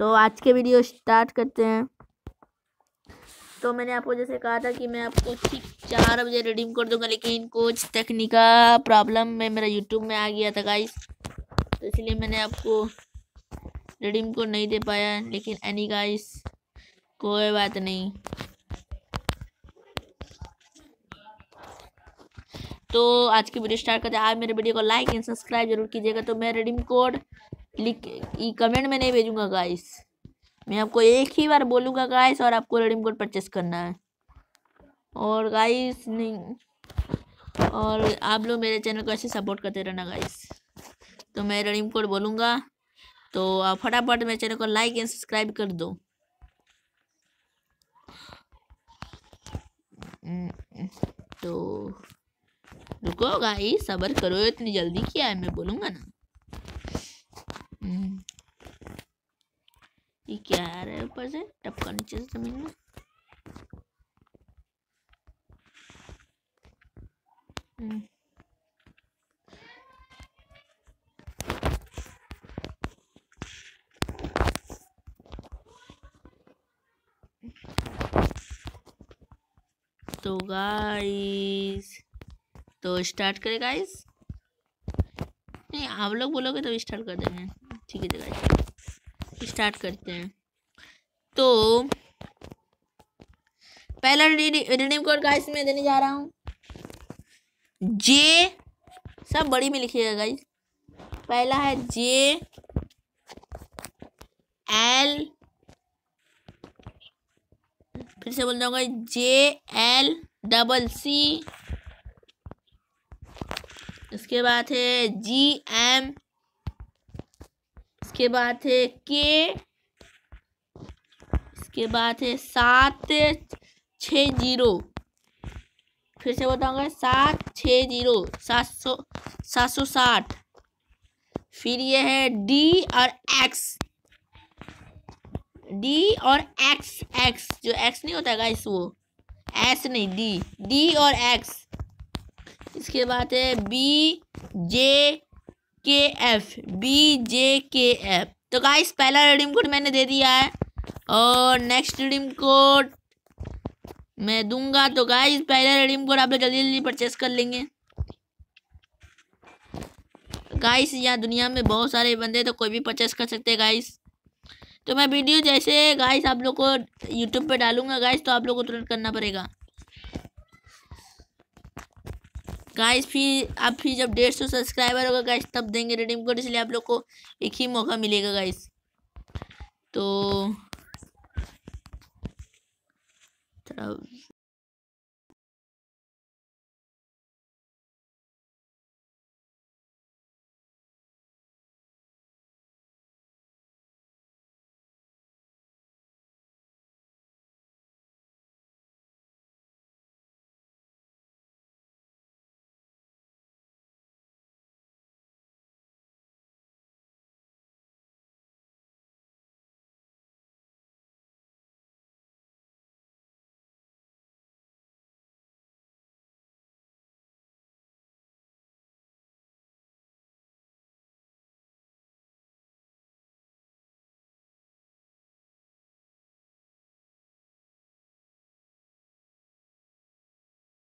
तो आज के वीडियो स्टार्ट करते हैं। तो मैंने आपको जैसे कहा था कि मैं आपको ठीक चार बजे रिडीम कर दूँगा, लेकिन कुछ तकनीका प्रॉब्लम में मेरा यूट्यूब में आ गया था गाइस तो इसलिए मैंने आपको रिडीम कोड नहीं दे पाया, लेकिन एनी गाइस कोई बात नहीं। तो आज की वीडियो स्टार्ट करते हैं। आप मेरे वीडियो को लाइक एंड सब्सक्राइब ज़रूर कीजिएगा। तो मैं रिडीम कोड लिख कमेंट में नहीं भेजूँगा गाइस मैं आपको एक ही बार बोलूँगा गाइस और आपको रिडीम कोड परचेस करना है। और गाइस नहीं। और आप लोग मेरे चैनल को ऐसे सपोर्ट करते रहना गाइस तो मैं रिडीम कोड बोलूँगा तो आप फटाफट मेरे चैनल को लाइक एंड सब्सक्राइब कर दो। तो रुको गाइस सबर करो, इतनी जल्दी क्या है, मैं बोलूँगा ना हम्म। ये आ रहा ऊपर से। टपका नीचे से ज़मीन में। हम्म। तो गाइस तो स्टार्ट करें गाइस नहीं, आप लोग बोलोगे तो स्टार्ट कर देंगे। ठीक है गाइस स्टार्ट करते हैं। तो पहला रिडीम कोड गाइस मैं देने जा रहा हूँ। जे सब बड़ी में लिखिएगा गाइस पहला है जे एल फिर से बोल जाऊँगा जे एल डबल सी इसके बाद है जी एम इसके बाद है के इसके बाद है सात छ ज़ीरो। फिर से बताऊँगा, सात छ ज़ीरो, सात सौ सात सौ साठ। फिर ये है डी और एक्स डी और एक्स एक्स जो एक्स नहीं होता गाइस वो एस नहीं डी डी और एक्स इसके बाद है बी जे के एफ़ बी जे के एफ़ तो गाइस पहला रिडीम कोड मैंने दे दिया है। और नेक्स्ट रिडीम कोड मैं दूँगा। तो गाइस पहले रिडीम कोड आप लोग जल्दी जल्दी परचेस कर लेंगे। गाइस यहाँ दुनिया में बहुत सारे बंदे तो कोई भी परचेस कर सकते हैं गाइस तो मैं वीडियो जैसे गाइस आप लोग को यूट्यूब पे डालूँगा गाइस तो आप लोग को तुरंत करना पड़ेगा। गाइस फिर आप फिर जब डेढ़ सौ सब्सक्राइबर होगा गाइस तब देंगे रिडीम कोड इसलिए आप लोग को एक ही मौका मिलेगा गाइस तो of